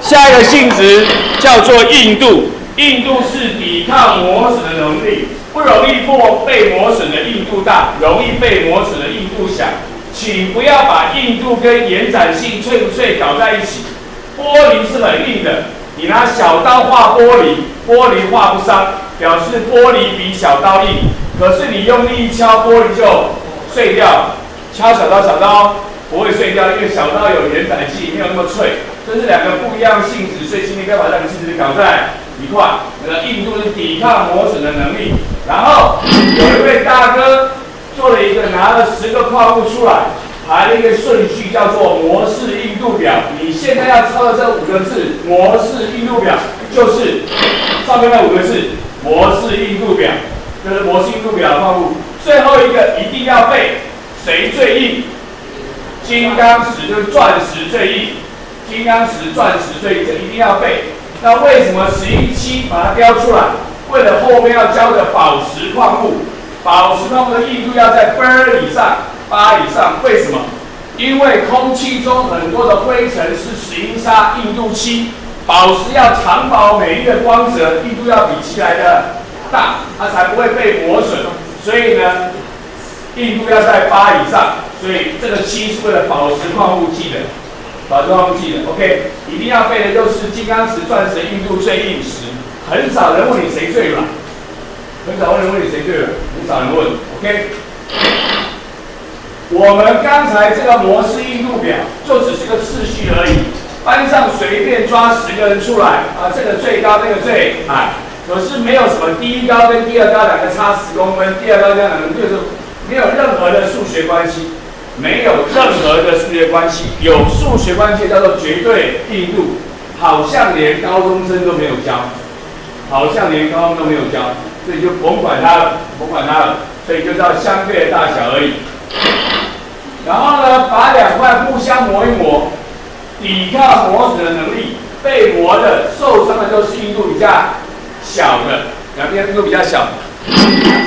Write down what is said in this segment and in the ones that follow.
下一个性质叫做硬度，硬度是抵抗磨损的能力，不容易破被磨损的硬度大，容易被磨损的硬度小。请不要把硬度跟延展性脆不脆搞在一起。玻璃是很硬的，你拿小刀划玻璃，玻璃划不伤，表示玻璃比小刀硬。可是你用力一敲，玻璃就碎掉。敲小刀，小刀不会碎掉，因为小刀有延展性，没有那么脆。这是两个不一样性质，所以今天要把两个性质搞在一块。那个硬度是抵抗磨损的能力。然后有一位大哥。做了一个拿了十个矿物出来，排了一个顺序，叫做模式硬度表。你现在要抄的这五个字，模式硬度表，就是上面那五个字，模式硬度表，就是模式硬度表的矿物。最后一个一定要背，谁最硬？金刚石就是钻石最硬，金刚石钻石最硬，这一定要背。那为什么十一期把它标出来？为了后面要教的宝石矿物。宝石矿物的硬度要在八以上，八以上，为什么？因为空气中很多的灰尘是石英砂，硬度七。宝石要长保美丽的光泽，硬度要比其来的大，它才不会被磨损。所以呢，硬度要在八以上。所以这个七是为了宝石矿物记的，宝石矿物记了。OK，一定要背的就是金刚石、钻石硬度最硬石。很少人问你谁最软。很少人问你谁对了，很少人问。OK，我们刚才这个模式硬度表就只是个次序而已。班上随便抓十个人出来，啊，这个最高，那个最矮，可是没有什么第一高跟第二高两个差十公分，第二高跟两个就是没有任何的数学关系，没有任何的数学关系。有数学关系叫做绝对硬度，好像连高中生都没有教，好像连高中都没有教。所以就甭管它了，甭管它了，所以就叫相对的大小而已。然后呢，把两块互相磨一磨，抵抗磨损的能力，被磨的受伤的都是硬度比较小的，两边硬度比较小。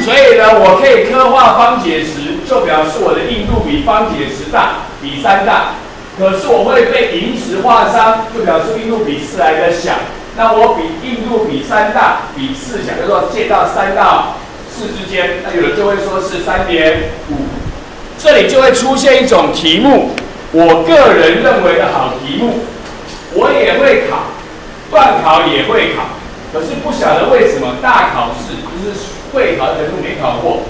所以呢，我可以刻画方解石，就表示我的硬度比方解石大，比三大。可是我会被银石划伤，就表示硬度比四来的小。那我比硬度比三大，比四小，就说借到三到四之间，那有人就会说是三点五，这里就会出现一种题目，我个人认为的好题目，我也会考，段考也会考，可是不晓得为什么大考试就是会考的人都没考过，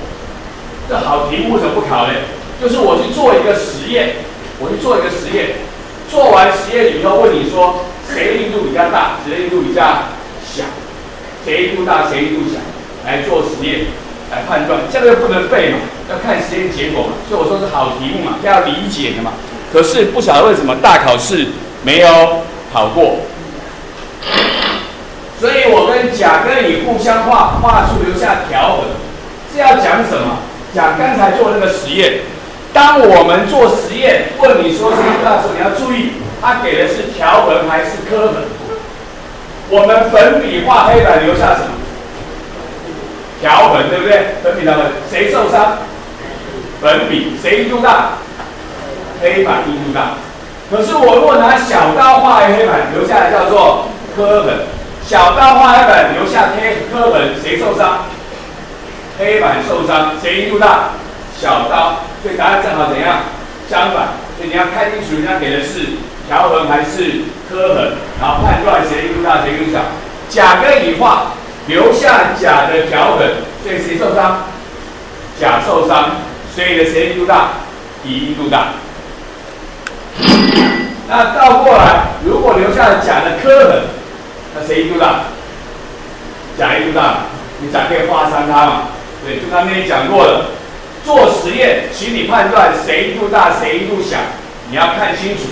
这好题目为什么不考呢？就是我去做一个实验，我去做一个实验，做完实验以后问你说。谁硬度比较大，谁硬度比较小？谁硬度大，谁硬度小？来做实验来判断，这个不能背嘛，要看实验结果嘛。所以我说是好题目嘛，要理解的嘛。可是不晓得为什么大考试没有考过。所以我跟甲跟乙互相画，画出留下条痕，是要讲什么？讲刚才做那个实验。当我们做实验，问你说这个大数，你要注意。他给的是条纹还是刻痕？我们粉笔画黑板留下什么？条纹，对不对？粉笔条纹，谁受伤？粉笔，谁硬度大？黑板硬度大。可是我如果拿小刀画黑板，留下来叫做刻痕。小刀画黑板留下黑刻痕，谁受伤？黑板受伤，谁硬度大？小刀。所以答案正好怎样？相反。所以你要看清楚，人家给的是。条痕还是刻痕，然后判断谁硬度大谁硬度小。甲跟乙画留下甲的条痕，所以谁受伤？甲受伤，所以的谁硬度大？乙硬度大。那倒过来，如果留下甲的刻痕，那谁硬度大？甲硬度大，你甲可以划伤它嘛？对，就刚才讲过了。做实验，请你判断谁硬度大谁硬度小，你要看清楚。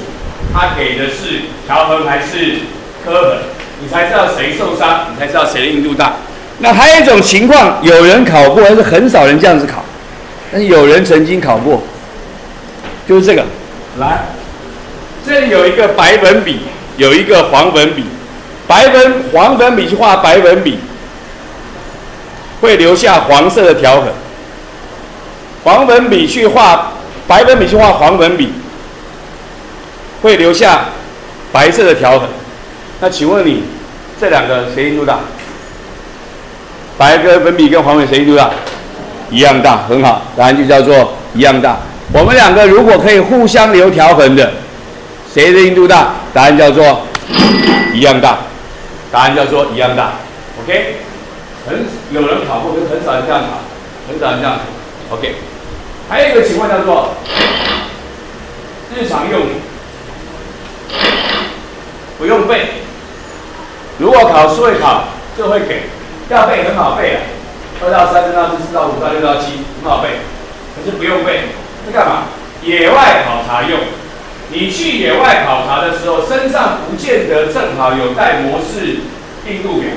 他给的是条痕还是刻痕，你才知道谁受伤，你才知道谁的硬度大。那还有一种情况，有人考过，但是很少人这样子考，但是有人曾经考过，就是这个。来，这里有一个白粉笔，有一个黄粉笔，白粉黄粉笔去画白粉笔，会留下黄色的条痕；黄粉笔去画白粉笔去画黄粉笔。会留下白色的条痕，那请问你这两个谁硬度大？白跟粉笔跟黄粉谁硬度大？一样大，很好，答案就叫做一样大。我们两个如果可以互相留条痕的，谁的硬度大？答案叫做一样大，答案叫做一样大。OK，很有人考过，就很少人这样考，很少人这样考。OK，还有一个情况叫做日常用，不用背。如果考试会考，就会给，要背很好背啊，二到三、三到四、四到五到六到七很好背，可是不用背。是干嘛？野外考察用。你去野外考察的时候，身上不见得正好有带模式硬度表，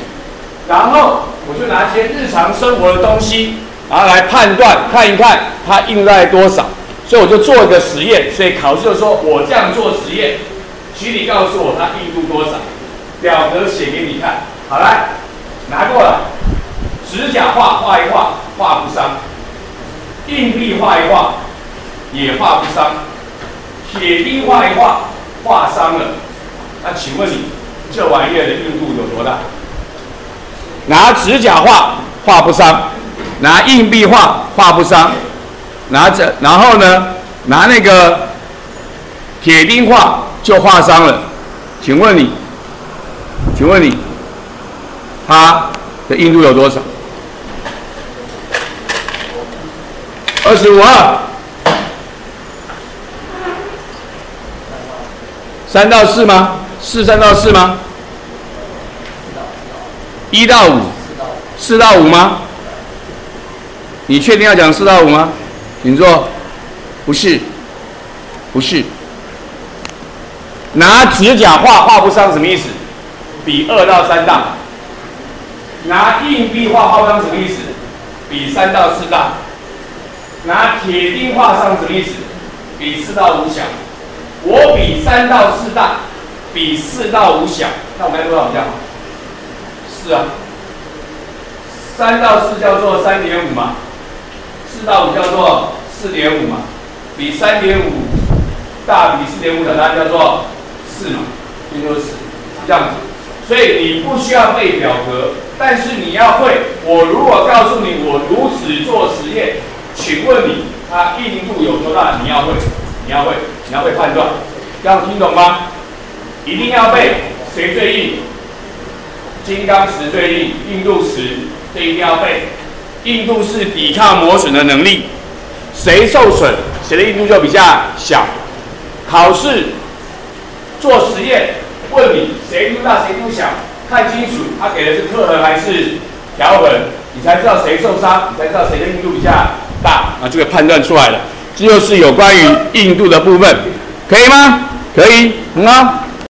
然后我就拿一些日常生活的东西，然后来判断看一看它硬在多少。所以我就做一个实验。所以考试就说我这样做实验，请你告诉我它硬度多少，表格写给你看。好来，拿过来，指甲画画一画，画不伤；硬币画一画。也画不伤，铁钉画一画，画伤了。那请问你，这玩意儿的硬度有多大？拿指甲画画不伤，拿硬币画画不伤，拿着然后呢，拿那个铁钉画就画伤了。请问你，请问你，它的硬度有多少？二十五二。三到四吗？四三到四吗？一到五，四到五吗？你确定要讲四到五吗？请坐。不是，不是。拿指甲画画不上什么意思？比二到三大。拿硬币画画不上什么意思？比三到四大。拿铁钉画上什么意思？比四到五小。我比三到四大，比四到五小，那我该多少比较？四啊，三到四叫做三点五嘛，四到五叫做四点五嘛，比三点五大，比四点五的，那叫做四嘛，也就是四，这样子。所以你不需要背表格，但是你要会。我如果告诉你我如此做实验，请问你它硬度有多大？你要会。你要会，你要会判断，要听懂吗？一定要背，谁最硬？金刚石最硬，硬度石，这一定要背。硬度是抵抗磨损的能力，谁受损，谁的硬度就比较小。考试做实验，问你谁硬度大，谁硬度小，看清楚，他给的是刻痕还是条痕，你才知道谁受伤，你才知道谁的硬度比较大，啊，就可以判断出来了。这就是有关于硬度的部分，可以吗？可以，很好。